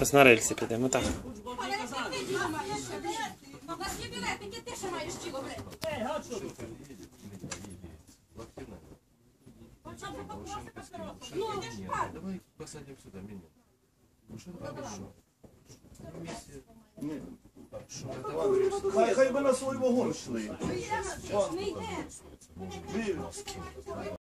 Зараз на рельсі підемо, так. Давай посадим сюда меня. Хай, хай би на свій вагон йшли.